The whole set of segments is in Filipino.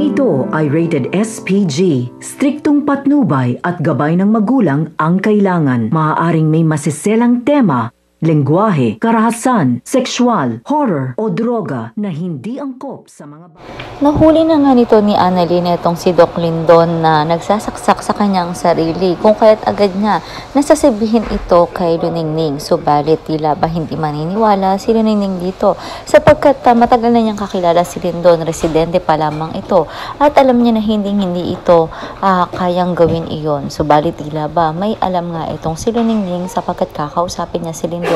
Programang ito ay rated SPG. Striktong patnubay at gabay ng magulang ang kailangan. Maaaring may masiselang tema, lengguwahe, karahasan, sexual, horror o droga na hindi angkop sa mga bata. Nahuli na nga nito ni Annalyn itong si Doc Lindon na nagsasaksak sa kanyang sarili kung kaya't agad nga nasasabihin ito kay Luningning. Subalit tila ba hindi maniniwala si Luningning dito sapagkat uh, matagal na niyang kakilala si Lindon, residente pa lamang ito at alam niya na hindi hindi ito uh, kayang gawin iyon. Subalit tila ba may alam nga itong si Luningning sapagkat kakausapin niya si Lindon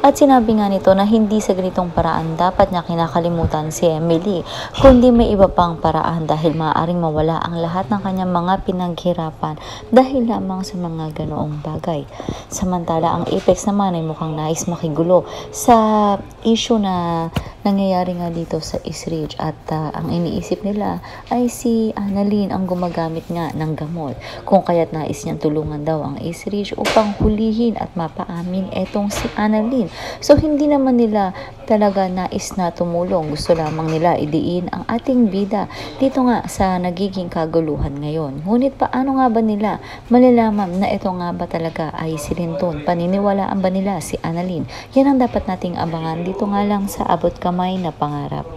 at sinabi nga nito na hindi sa ganitong paraan dapat niya kinakalimutan si Emily kundi may iba pang paraan dahil maaaring mawala ang lahat ng kanyang mga pinaghirapan dahil lamang sa mga ganoong bagay. Samantala ang Apex naman ay mukhang nais makigulo sa issue na nangyayari nga dito sa East Ridge at uh, ang iniisip nila ay si Annalyn ang gumagamit nga ng gamot kung kaya't nais niyang tulungan daw ang East Ridge upang hulihin at mapaamin etong si Annalyn. So hindi naman nila talaga nais na tumulong. Gusto lamang nila idiin ang ating bida dito nga sa nagiging kaguluhan ngayon. Ngunit paano nga ba nila malalaman na ito nga ba talaga ay si Linton? Paniniwalaan ba nila si Annalyn? Yan ang dapat nating abangan dito nga lang sa abot kamay na pangarap.